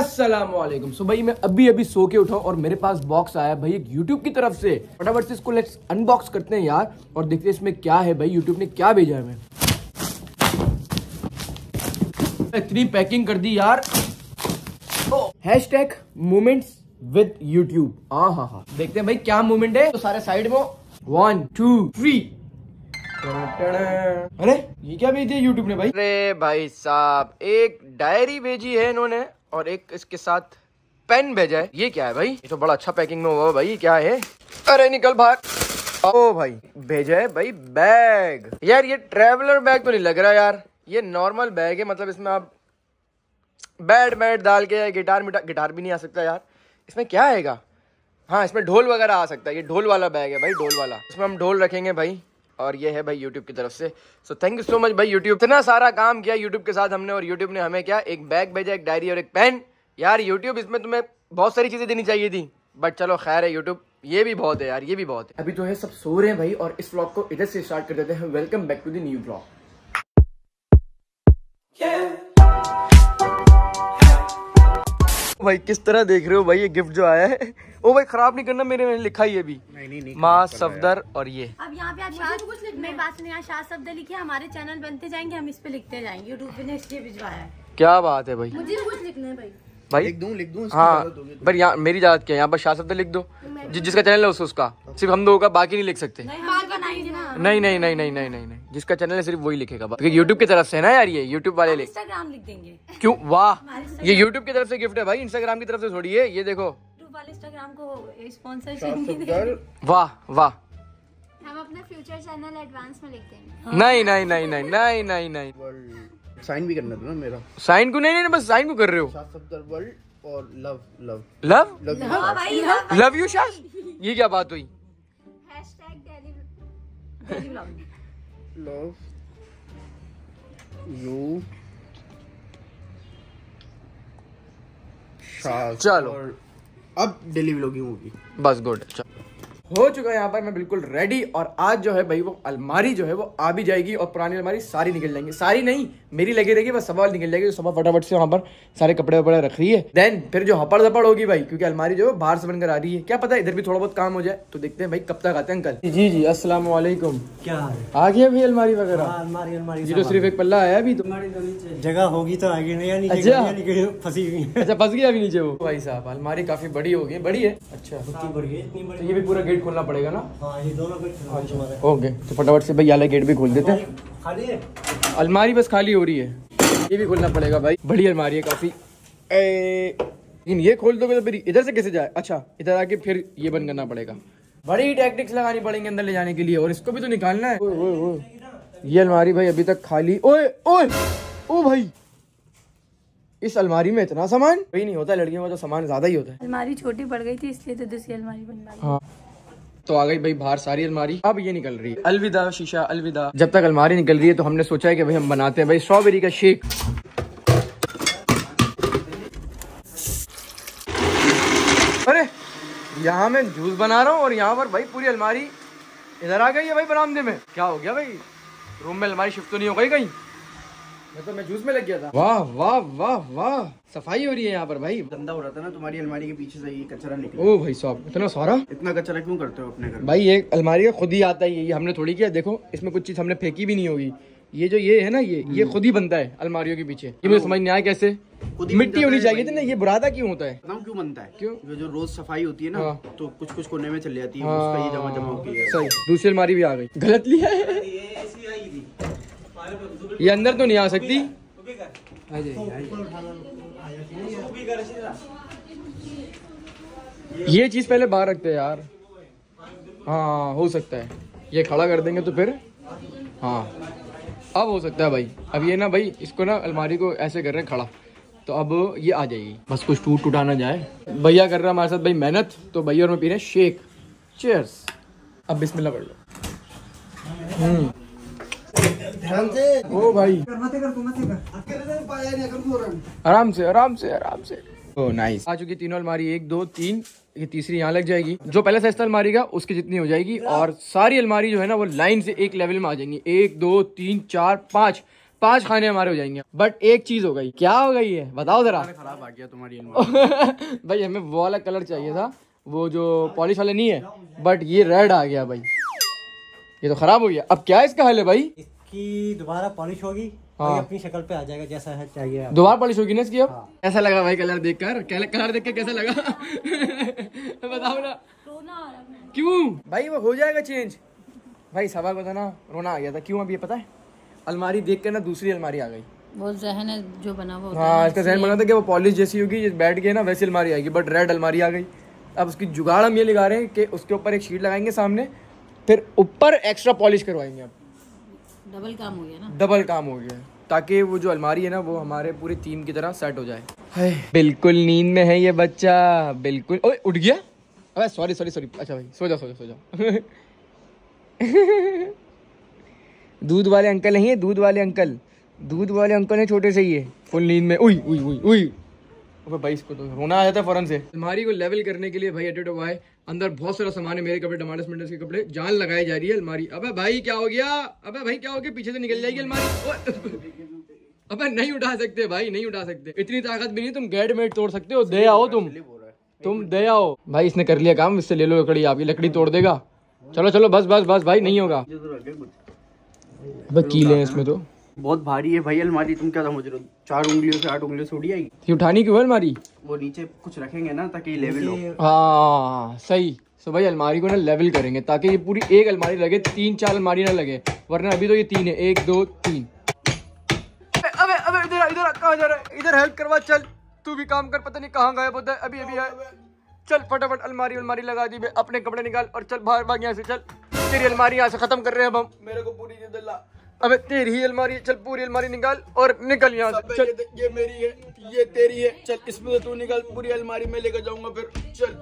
वालेकुम सो भाई, मैं अभी अभी सो के उठा और मेरे पास बॉक्स आया भाई, एक यूट्यूब की तरफ़ से। फटाफट से इसको लेट्स अनबॉक्स करते हैं यार और देखते हैं इसमें क्या है। भाई यूट्यूब ने क्या भेजा है हमें? इतनी पैकिंग कर दी यार। Hashtag moments with YouTube हाँ हाँ हाँ देखते हैं भाई, क्या मूवमेंट है? तो सारे साइड में। वन टू थ्री अरे, ये क्या भेज दिया यूट्यूब ने भाई? अरे भाई साहब, एक डायरी भेजी है इन्होंने। और एक इसके साथ पेन भेजा है। ये क्या है भाई? ये तो बड़ा अच्छा पैकिंग में हुआ भाई, ये क्या है? अरे, निकल बाहर। ओ भाई, भेजा है भाई बैग। यार, ये ट्रेवलर बैग तो नहीं लग रहा यार। ये नॉर्मल बैग है मतलब इसमें आप बैट बैट डाल के गिटार मिटा, गिटार भी नहीं आ सकता यार। इसमें क्या आएगा? हाँ इसमें ढोल वगैरह आ सकता है। ये ढोल वाला बैग है भाई, ढोल वाला। इसमें हम ढोल रखेंगे भाई। और ये है भाई यूट्यूब की तरफ़ से। So thank you so much भाई यूट्यूब इतना सारा काम किया यूट्यूब के साथ हमने और यूट्यूब ने हमें क्या? एक बैग भेजा एक डायरी और एक पेन यार यूट्यूब इसमें तुम्हें बहुत सारी चीज़ें देनी चाहिए थी। बट चलो खैर है यूट्यूब ये भी बहुत है यार ये भी बहुत है। अभी जो है सब सो रहे हैं भाई और इस ब्लॉग को इधर से स्टार्ट कर देते हैं। Welcome back to the new blog भाई किस तरह देख रहे हो भाई ये गिफ्ट जो आया है? ओ भाई खराब नहीं करना मेरे मैंने लिखा ही है अभी। नहीं नहीं नहीं माँ सफदर और ये। अब यहाँ पे आप शाद मेरी बात सुनिए यहाँ शाद शब्द लिखे हमारे चैनल बनते जाएँगे हम इस पे लिखते जाएँगे। यूट्यूब ने इसलिए भिजवाया है। क्या बात है भाई। मुझे कुछ लिखना है भाई। भाई लिख दूँ लिख दूँ हाँ ज़रूरत होगी तो। पर यहाँ मेरी इजाज़त क्या है? यहाँ पर शाह शब्द लिख दो। जि, जिसका चैनल है उस उसका। सिर्फ़ हम दो का बाकी नहीं लिख सकते। नहीं नहीं नहीं नहीं नहीं नहीं नहीं नहीं जिसका चैनल है सिर्फ़ वही लिखेगा क्योंकि यूट्यूब की तरफ़ से है ना यार ये यूट्यूब वाले लिख इंस्टाग्राम लिख देंगे क्यों वाह ये यूट्यूब की तरफ़ से गिफ्ट है भाई इंस्टाग्राम की तरफ़ से थोड़ी है ये देखो यूट्यूब वाले इंस्टाग्राम को सफदर वाह वाह हम अपना फ्यूचर चैनल एडवांस में लिख देंगे नहीं नहीं नहीं नहीं नहीं नहीं नहीं वर्ल्ड साइन भी करना था ना मेरा साइन को नहीं नहीं नहीं, बस साइन को कर रहे हो वर्ल्ड और लव लव लव लव हाँ भाई हाँ लव यू शाह ये क्या बात हुई यू शाह चलो। अब डेली व्लॉगिंग होगी। बस गुड हो चुका है यहाँ पर मैं बिल्कुल रेडी और आज जो है भाई वो अलमारी जो है वो आ भी जाएगी और पुरानी अलमारी सारी निकल जाएँगी। सारी नहीं मेरी लगी रहेगी बस सवाल निकल जाएगी तो सवा फटाफट से वहाँ पर सारे कपड़े वपड़े रख रही है देन फिर जो हपड़ दपड़ होगी भाई क्योंकि अलमारी जो है बाहर से बनकर आ रही है। क्या पता है इधर भी थोड़ा बहुत काम हो जाए तो देखते हैं भाई कब तक आते हैं अंकल। जी जी अस्सलाम वालेकुम क्या है? आ गया भाई अलमारी वगैरह? हाँ, अलमारी अलमारी ये तो सिर्फ़ एक पल्ला आया अभी तो। जगह होगी तो आगे नहीं अच्छा। फंसी हुई अच्छा फंस गया अभी नीचे वो। भाई साहब अलमारी काफ़ी बड़ी होगी बड़ी है। अच्छा। इतनी बड़ी है इतनी तो बड़ी ये भी पूरा गेट खोलना पड़ेगा ना? हाँ ये दोनों खराब तुम्हारे। ओके तो फटाफट से भाई वाला गेट भी खोल देते हैं। खाली है? अलमारी बस खाली हो रही है। ये भी खोलना पड़ेगा भाई। बड़ी अलमारी है काफ़ी। लेकिन ये खोल दोगे तो फिर इधर से कैसे जाए? अच्छा इधर आके फिर ये बंद करना पड़ेगा। बड़ी टैक्टिक्स लगानी पड़ेंगे अंदर ले जाने के लिए और इसको भी तो निकालना है। ओए, ओए, ओए। ये अलमारी भाई अभी तक खाली। ओए ओए ओ भाई। इस अलमारी में इतना सामान? वही नहीं होता लड़कियों का तो सामान ज़्यादा ही होता है। अलमारी छोटी पड़ गई थी इसलिए तो दूसरी अलमारी बनवा हाँ। तो आ गई भाई बाहर सारी अलमारी। अब ये निकल रही है। अलविदा, शीशा, अलविदा। जब तक अलमारी निकल रही है तो हमने सोचा है कि भाई हम बनाते हैं भाई स्ट्रॉबेरी का शेक। अरे, यहाँ मैं जूस बना रहा हूँ और यहाँ पर भाई पूरी अलमारी इधर आ गई है भाई बरामदे में। क्या हो गया भाई? रूम में अलमारी शिफ्ट तो नहीं हो गई कहीं? मैं तो मैं जूस में लग गया था। वाह वाह वाह वाह। सफ़ाई हो रही है यहाँ पर भाई। गंदा हो रहा था ना तुम्हारी अलमारी के पीछे से ये कचरा निकला। ओ भाई साहब इतना सारा? इतना कचरा क्यों करते हो अपने घर भाई ये अलमारी का खुद ही आता है ये हमने थोड़ी किया। देखो इसमें कुछ चीज़ हमने फेंकी भी नहीं होगी। ये जो ये है ना ये ये खुद ही बनता है अलमारियों के पीछे। ये मुझे समझ नहीं आया कैसे। मिट्टी होनी चाहिए थी ना ये बुरादा क्यों होता है? क्यों बनता है? क्यों? ये जो रोज सफ़ाई होती है ना हाँ। तो कुछ कुछ कोने में चली जाती है हाँ। उसका ये जमा जमा होती है। सही। दूसरी अलमारी भी आ गई। गलत लिया है। ये अंदर तो नहीं आ सकती। ये चीज़ पहले बाहर रखते हैं यार। हाँ हो सकता है। ये खड़ा कर देंगे तो फिर। हाँ। अब हो सकता है भाई। अब ये ना भाई, इसको ना अलमारी को ऐसे कर रहे हैं खड़ा। तो अब ये आ जाएगी। बस कुछ टूट टूटा ना जाए। भैया कर रहा है हमारे साथ भाई मेहनत। तो भैया और मैं पी रहे हैं शेक। चेयर्स अब बिस्मिल्लाह कर लो। हम्म ओ भाई। आराम से आराम से आराम से। ओ नाइस आ चुकी तीनों अलमारी एक दो तीन। ये तीसरी यहाँ लग जाएगी। जो पहले सस्ता अलमारी का उसकी जितनी हो जाएगी। और सारी अलमारी जो है ना वो लाइन से एक लेवल में आ जाएँगी। एक दो तीन चार पाँच। पाँच खाने हमारे हो जाएँगे। बट एक चीज़ हो गई। क्या हो गई है? बताओ जरा। खराब आ गया तुम्हारी भाई हमें वो वाला कलर चाहिए था। वो जो पॉलिश वाले नहीं है। बट ये रेड आ गया भाई। ये तो खराब हो गया। अब क्या इसका हल है भाई? इसकी दोबारा पॉलिश होगी हाँ। अपनी शक्ल पे आ जाएगा जैसा है चाहिए दोबारा पॉलिश होगी ना इसकी अब? कैसा लगा भाई कलर देखकर? कलर देख के कैसा लगा? बताओ ना। क्यों? भाई वो हो जाएगा चेंज भाई सवा को था ना रोना आ गया था। क्यों अब ये पता है? अलमारी देख कर ना दूसरी अलमारी आ गई। वो जहन है जो बना हुआ होता हाँ इसका जहन बना था कि वो पॉलिश जैसी होगी बैठ गए ना वैसी अलमारी आएगी। बट रेड अलमारी आ गई। अब उसकी जुगाड़ हम ये लगा रहे हैं कि उसके ऊपर एक शीट लगाएँगे सामने फिर ऊपर एक्स्ट्रा पॉलिश करवाएँगे अब। डबल काम हो गया ना? डबल काम हो गया। ताकि वो जो अलमारी है ना, वो हमारे पूरी टीम की तरह सेट हो जाए। बिल्कुल नींद में है ये बच्चा। बिल्कुल। ओए, उठ गया? अबे सॉरी सॉरी सॉरी अच्छा भाई, सो जाओ सो जाओ सो जाओ। दूध वाले अंकल नहीं है दूध वाले अंकल। दूध वाले अंकल है छोटे से ही है फुल नींद में। उई उई उई उई। भाई इसको तो रोना आ जाता है फ़ौरन से। अलमारी को लेवल करने के लिए भाई अंदर बहुत सारा सामान है, मेरे कपड़े, टमाटर के कपड़े। जान लगाई जा रही है अलमारी। अबे भाई क्या हो गया? अबे भाई क्या हो गया? पीछे से निकल जाएगी अलमारी। अबे नहीं उठा सकते भाई, नहीं उठा सकते। इतनी ताकत भी नहीं, तुम गेट मेट तोड़ सकते हो। दे आओ तुम। तुम दे आओ। भाई इसने कर लिया काम, इससे ले लो लकड़ी, आपकी लकड़ी तोड़ देगा। चलो चलो, बस बस बस, भाई नहीं होगा। अबे कीले हैं इसमें तो। बहुत भारी है भाई अलमारी तुम क्या समझ रहे हो चार उंगलियों से आठ उंगलियों से उड़ी आएगी ये उठानी क्यों अलमारी? वो नीचे कुछ रखेंगे ना ताकि लेवल हो। हाँ सही। सो भाई अलमारी को ना लेवल करेंगे ताकि ये पूरी एक अलमारी लगे तीन चार अलमारी ना लगे वरना अभी तो ये तीन है एक दो तीन। अबे अबे इधर इधर कहाँ जा रहा है? इधर हेल्प करवा चल। तू भी काम कर पता नहीं कहाँ गायब होता है। अभी अभी है चल फटाफट अलमारी अलमारी लगा दी अपने कपड़े निकाल और चल बाहर भाग यहाँ से चल। तेरी अलमारी यहाँ से खत्म कर रहे हैं अब हम। मेरे को पूरी ला। अबे तेरी ही अलमारी है, चल पूरी अलमारी निकाल और निकल यहाँ से चल। ये मेरी है ये तेरी है चल इसमें से तू निकाल पूरी अलमारी में लेकर जाऊँगा फिर चल।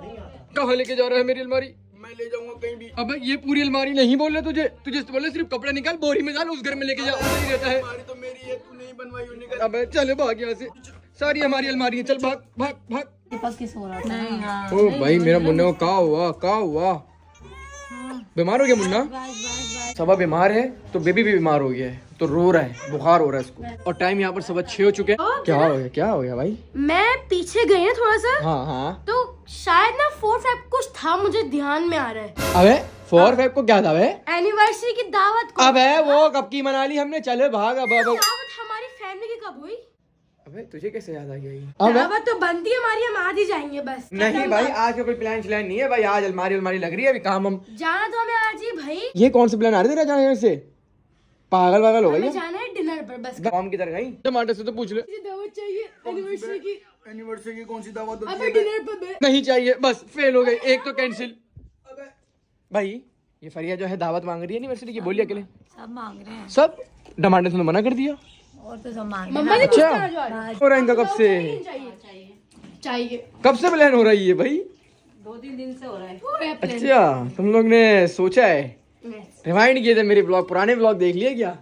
कहाँ लेके जा रहा है मेरी अलमारी? मैं ले जाऊँगा कहीं भी। अबे ये पूरी अलमारी नहीं बोल रहे तुझे तुझे तो बोले सिर्फ़ कपड़ा निकाल बोरी में डाल उस घर में लेके जा रहता है। अलमारी तो मेरी है तू नहीं बनवाई हो निकल। अबे चले भाग यहाँ से सारी हमारी अलमारी है चल भाग भाग भाग। पास किस हो रहा था? हाँ ओ भाई मेरा मुन्ना कहा हुआ कहा हुआ? बीमार हो गया मुन्ना? सबा बीमार है तो बेबी भी बीमार हो गया है तो रो रहा है बुखार हो रहा है इसको। और टाइम यहाँ पर सुबह छह हो चुके हैं। क्या हो गया क्या हो गया भाई? मैं पीछे गई ना थोड़ा सा। हाँ हाँ। तो शायद ना फोर फाइव कुछ था मुझे ध्यान में आ रहा है। अबे फोर फाइव को क्या था वे? एनिवर्सरी की दावत को। अबे वो कब की मना ली हमने? चले भाग अब हमारी फैमिली की कब हुई? अबे तुझे कैसे याद आ गया ये? अबे तो बनती है हमारी हम आज ही जाएँगे बस। नहीं भाई आज का कोई प्लान श्लान नहीं है भाई आज अलमारी अलमारी लग रही है अभी काम हम। जाना तो हमें आज ही भाई। ये कौन से प्लान आ रहे थे जाने से? पागल पागल हो गई जाना है डिनर पर बस। की तरह गई? टमाटर से तो पूछ ले। दावत चाहिए? एनिवर्सरी की। एनिवर्सरी की कौन सी दावत अबे डिनर पर नहीं चाहिए बस फेल हो गई। एक तो कैंसिल भाई ये फरिया जो है दावत मांग रही है एनिवर्सरी की बोलिए अकेले। सब मांग रहे हैं। सब? टमाटर से तो मना कर दिया। और तो सब मांग मम्मा ने अच्छा। हो रहा है कब से? चाहिए चाहिए। कब से प्लान हो रही है भाई? दो तीन दिन से हो रहा है। अच्छा तुम लोग ने सोचा है? रिमाइंड किए थे मेरे ब्लॉग पुराने ब्लॉग देख लिए क्या?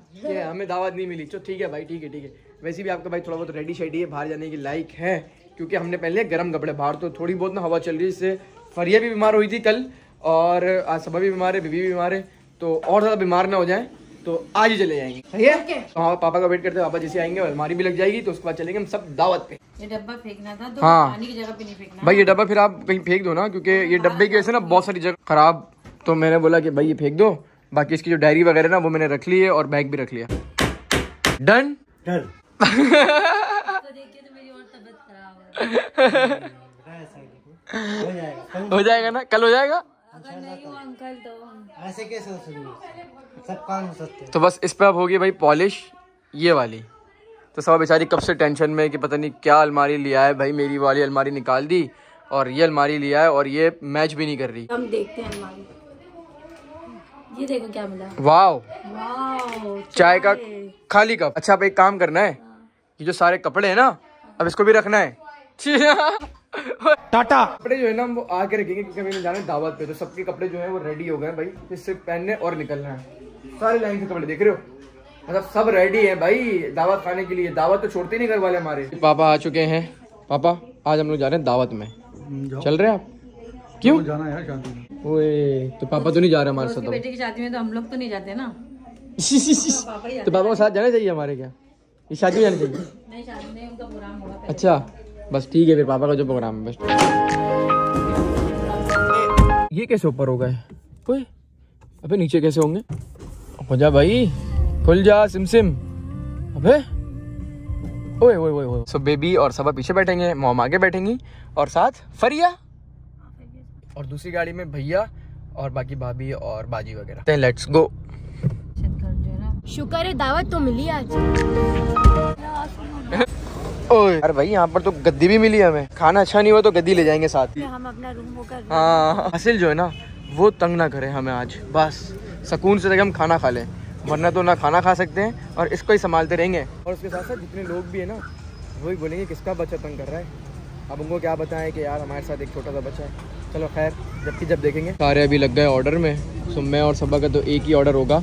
हमें दावत नहीं मिली। चलो ठीक है भाई ठीक है ठीक है। वैसे भी आपका भाई थोड़ा बहुत रेडी शेडी है बाहर जाने की लायक है क्योंकि हमने पहले गर्म कपड़े बाहर तो थोड़ी बहुत ना हवा चल रही है इससे फरिया भी बीमार हुई थी कल और आज सबा भी बीमार है बीबी भी बीमार है तो और ज़्यादा बीमार ना हो जाए। तो आज ही चले जाएँगे। सही है? तो हाँ पापा का वेट करते हैं पापा जैसे आएँगे अलमारी भी लग जाएगी तो उसके बाद चलेंगे हम सब दावत पे। ये डब्बा फेंकना था तो हाँ। पानी की जगह पे नहीं फेंकना। भाई ये डब्बा फिर आप कहीं फेंक दो ना क्योंकि ये डब्बे की वजह से ना बहुत सारी जगह खराब। तो मैंने बोला कि भाई ये फेंक दो। बाकी इसकी जो डायरी वगैरह ना वो मैंने रख ली है और बैग भी रख लिया। डन डर तो देखिए तो मेरी और तबीयत खराब है। ऐसा ही देखो। हो जाएगा कल हो जाएगा ना? कल हो जाएगा? अगर नहीं हुआ अंकल तो ऐसे कैसे हो सकते सब काम हो सकते हैं। तो बस इस पे अब होगी भाई पॉलिश ये वाली। तो सब बेचारी कब से टेंशन में कि पता नहीं क्या अलमारी लिया है। भाई मेरी वाली अलमारी निकाल दी और ये अलमारी लिया है और ये मैच भी नहीं कर रही। हम देखते हैं अलमारी। ये देखो क्या मिला। वाओ। वाओ चाय का खाली कप। अच्छा अब एक काम करना है ये जो सारे कपड़े हैं ना अब इसको भी रखना है। टाटा। कपड़े जो है ना हम वो आके रखेंगे क्योंकि हमें जाना है दावत पे तो सबके कपड़े जो है वो रेडी हो गए भाई। इससे पहनने और निकलना है। सारे लाइन से कपड़े देख रहे हो? मतलब सब रेडी है भाई दावत खाने के लिए। दावत तो छोड़ते नहीं घर वाले हमारे। पापा आ चुके हैं। पापा आज हम लोग जा रहे हैं दावत में। चल रहे हैं आप? क्यों? जाना यार शांति में ओए तो पापा तो नहीं जा रहे हमारे साथ बेटे की शादी में तो हम लोग तो नहीं जाते ना। तो पापा को साथ जाना चाहिए हमारे क्या? ये शादी में जानी चाहिए? अच्छा। बस ठीक है फिर पापा का जो प्रोग्राम है बस। ये कैसे ऊपर हो गए? ओए अबे नीचे कैसे होंगे? हो जा भाई खुल जा सिम सिम अबे ओए ओए ओए ओए। सो बेबी और सबा पीछे बैठेंगे मोम आगे बैठेंगी और साथ फरिया? और दूसरी गाड़ी में भैया और बाकी भाभी और बाजी वगैरह। लेट्स गो शुक्र है दावत तो मिली आज। ओए। अरे भाई यहाँ पर तो गद्दी भी मिली हमें। खाना अच्छा नहीं हुआ तो गद्दी ले जाएँगे साथ ही। हम अपना रूम होकर हाँ। हासिल जो है ना वो तंग ना करे हमें आज। बस। सुकून से हम खाना खा लें। वरना तो ना खाना खा सकते हैं और इसको ही संभालते रहेंगे। और उसके साथ साथ जितने लोग भी है ना वही बोलेंगे किसका बच्चा तंग कर रहा है? अब उनको क्या बताएँ कि यार हमारे साथ एक छोटा सा बच्चा है। चलो खैर जबकि जब देखेंगे। सारे अभी लग गए ऑर्डर में। सो मैं और सबा का तो एक ही ऑर्डर होगा।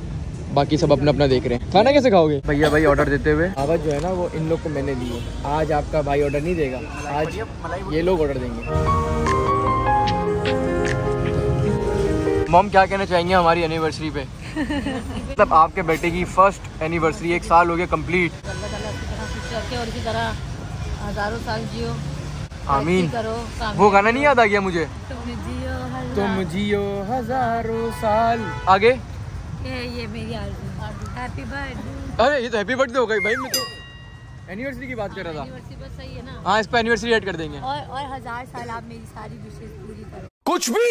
बाकी सब अपना अपना देख रहे हैं। खाना कैसे खाओगे? भैया भाई ऑर्डर देते हुए। आवाज़ जो है ना वो इन लोग को मैंने दी है। आज आपका भाई ऑर्डर नहीं देगा। आज ये लोग ऑर्डर देंगे। मॉम क्या कहना चाहेंगे हमारी एनिवर्सरी पे? मतलब आपके बेटे की फ़र्स्ट एनिवर्सरी एक साल हो गया कंप्लीट और इसी तरह हज़ारों साल जियो। आमीन। वो गाना नहीं याद आ गया मुझे? तुम जियो हर तुम जियो हज़ारों साल। आगे? ये ये मेरी आरज़ू हैप्पी बर्थडे अरे ये तो हैप्पी बर्थडे हो गई भाई मैं तो एनिवर्सरी की बात कर रहा था। एनिवर्सरी बस सही है ना। हाँ इस पर एनिवर्सरी ऐड कर देंगे। और और हज़ार साल आप मेरी सारी विशेष पूरी करो। कुछ भी?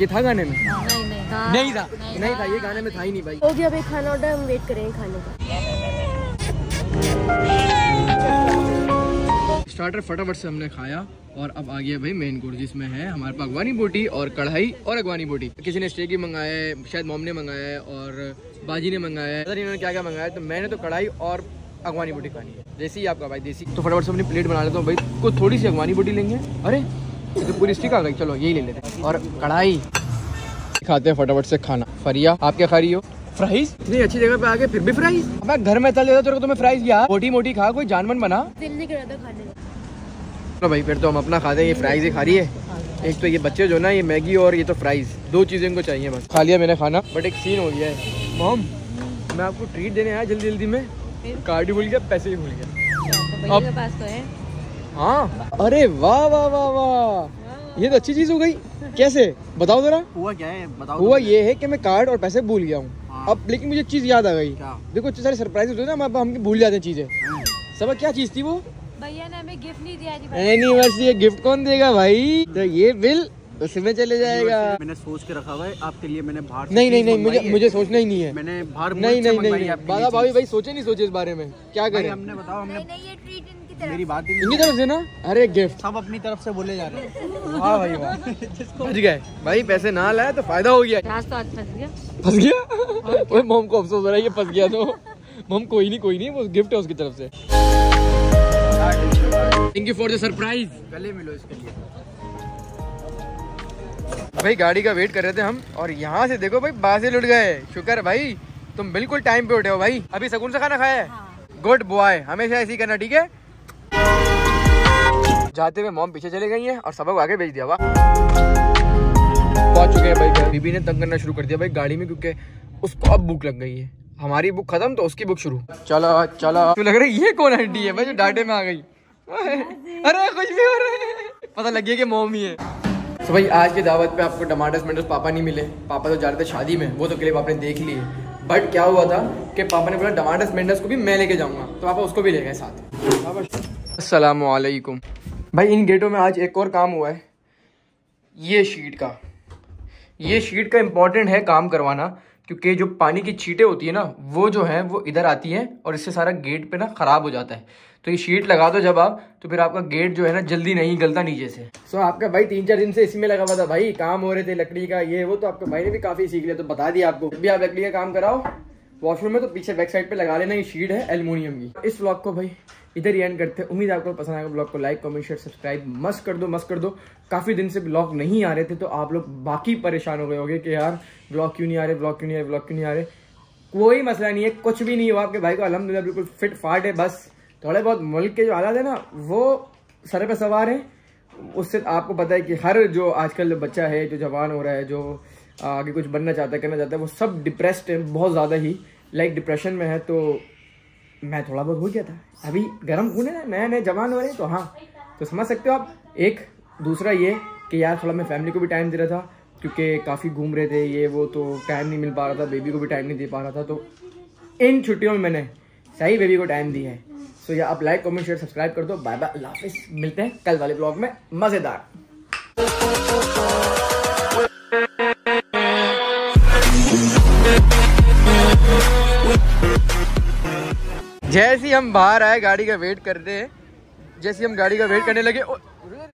ये था गाने में? नहीं नहीं। नहीं था। नहीं था। ये गाने में था ही नहीं भाई। हो गया भाई खाना ऑर्डर हम वेट करेंगे खाने का। स्टार्टर फटाफट से हमने खाया और अब आ गया भाई मेन कोर्स जिसमें है हमारे पास अगवानी बोटी और कढ़ाई और अगवानी बोटी। किसी ने स्टेक ही मंगाया है शायद मोम ने मंगाया है और बाजी ने मंगाया है। इन्होंने क्या क्या मंगाया तो मैंने तो कढ़ाई और अगवानी बोटी खानी है। देसी आपका भाई देसी। तो फटाफट से अपनी प्लेट बना लेता हूँ भाई। को थोड़ी सी अगवानी बोटी लेंगे। अरे तो पूरी स्टिक आ गई। चलो यही ले लेते हैं। और कढ़ाई। खाते हैं फटाफट से खाना। फरिया आप क्या खा रही हो? फ्राइज इतनी अच्छी जगह पे आके फिर भी फ्राइज अब घर में चल तेरे को तुम्हें फ्राइज यार। मोटी मोटी खा कोई जानवन बना। दिल नहीं कर रहा था खाने का। चलो भाई फिर तो हम अपना खाते हैं ये फ्राइज ही खा रही है। एक तो ये बच्चे जो ना ये मैगी और ये तो फ्राइज दो चीज़ें इनको चाहिए बस। खा लिया मैंने खाना बट एक सीन हो गया है। मॉम मैं आपको ट्रीट देने आया जल्दी जल्दी में। कार्ड ही भूल गया पैसे ही भूल गया। तो पास तो है। हाँ अरे वाह वाह वाह वाह। ये तो अच्छी चीज़ हो गई। कैसे? बताओ जरा। हुआ क्या है? बताओ हुआ ये है कि मैं कार्ड और पैसे भूल गया हूँ। हाँ। अब लेकिन मुझे चीज़ याद आ गई। देखो इतने सारे सरप्राइज़ होते हैं ना हम हम भूल जाते हैं चीज़ें। सब क्या चीज़ थी वो? भैया ने हमें गिफ्ट नहीं दिया जी एनिवर्सरी गिफ्ट कौन देगा भाई? तो ये बिल उसमें चले जाएगा। मैंने सोच के रखा हुआ है आपके लिए मैंने बाहर नहीं नहीं नहीं मुझे मुझे सोचना ही नहीं है। मैंने बाहर नहीं नहीं नहीं नहीं। बाबा भाभी भाई सोचे नहीं सोचे इस बारे में। क्या भाई करें? हमने बताओ हमने नहीं ये ट्रीट इनकी तरफ़ मेरी बात ही इनकी नहीं तरफ़ से ना? अरे गिफ्ट सब अपनी तरफ़ से बोले जा रहे हैं। वाह भाई वाह। गए। भाई पैसे ना लाए तो फ़ायदा हो गया। तो फंस गया। फंस गया? ओए मॉम को अफसोस हो रहा है ये फंस गया तो। मॉम कोई नहीं कोई नहीं वो गिफ्ट है उसकी तरफ़ से। Thank you for the surprise गले मिलो इसके लिए। भाई गाड़ी का वेट कर रहे थे हम और यहाँ से देखो भाई बासे लुट गए। शुक्र भाई तुम बिल्कुल टाइम पे उठे हो भाई। अभी सकून से खाना खाया है? गुड बॉय हमेशा ऐसे ही करना ठीक है? जाते हुए मॉम पीछे चले गई है और सबक आगे भेज दिया वाह। पहुँच चुके हैं भाई बीबी ने तंग करना शुरू कर दिया भाई गाड़ी में क्योंकि उसको अब भूख लग गई है। हमारी बुक खत्म तो उसकी बुक शुरू। चलो चलो। तो लग रहा है ये कौन आंटी है? भाई जो डांटे में आ गई। अरे कुछ भी हो रहा है। पता लग गया कि मॉम ही है। तो भाई आज की दावत पे आपको टमाटर टमाटर पापा नहीं मिले। पापा तो जा रहे थे शादी में वो तो क्लिप आपने देख ली बट क्या हुआ था कि पापा ने बोला टमाटर मेंडस को भी मैं लेके जाऊँगा। तो पापा उसको भी ले गए साथ। वालेकुम भाई इन गेटों में आज एक और काम हुआ है। ये शीट का। ये शीट का इम्पोर्टेंट है काम करवाना। क्योंकि जो पानी की छीटें होती है ना वो जो है वो इधर आती है और इससे सारा गेट पे ना ख़राब हो जाता है। तो ये शीट लगा दो जब आप तो फिर आपका गेट जो है ना जल्दी नहीं गलता नीचे से। सो so, आपका भाई तीन चार दिन से इसी में लगा हुआ था। भाई काम हो रहे थे लकड़ी का ये वो तो आपके भाई ने भी काफ़ी सीख लिया तो बता दिया आपको। भी आप लकड़ी का काम कराओ वॉशरूम में तो पीछे बैक साइड पे लगा लेना, ये शीट है एल्युमिनियम की। इस व्लॉग को भाई इधर ही एंड करते हैं। उम्मीद आपको पसंद आएगा ब्लॉग को लाइक कमेंट शेयर सब्सक्राइब मस्त कर दो, मस्त कर दो। काफ़ी दिन से ब्लॉग नहीं आ रहे थे तो आप लोग बाकी परेशान हो गए होगे कि यार ब्लॉग क्यों नहीं आ रहे ब्लॉग क्यों नहीं आ रहे ब्लॉग क्यों नहीं आ रहे। कोई मसला नहीं है, कुछ भी नहीं हुआ। आपके भाई को अलहमदिल्ला बिल्कुल फिट फाट है, बस थोड़े बहुत मुल्क के जो हालात है ना, वो सर पर सवार है। उससे आपको पता है कि हर जो आजकल बच्चा है, जो जवान हो रहा है, जो आगे कुछ बनना चाहता है, करना चाहता है, वो सब डिप्रेस्ड है, बहुत ज़्यादा ही। लाइक डिप्रेशन में है तो मैं थोड़ा बहुत हो गया था। अभी गर्म खून है ना नए नए जवान हो रहे तो हाँ तो समझ सकते हो आप। एक दूसरा ये कि यार थोड़ा मैं फैमिली को भी टाइम दे रहा था क्योंकि काफ़ी घूम रहे थे ये वो तो टाइम नहीं मिल पा रहा था बेबी को भी टाइम नहीं दे पा रहा था तो इन छुट्टियों में मैंने सही बेबी को टाइम दिया है। सो so, या आप लाइक कमेंट शेयर सब्सक्राइब कर दो। बाय बाय अल्लाह मिलते हैं कल वाले ब्लॉग में। मज़ेदार। जैसे ही हम बाहर आए, गाड़ी का वेट करते हैं, जैसे हम गाड़ी का वेट करने लगे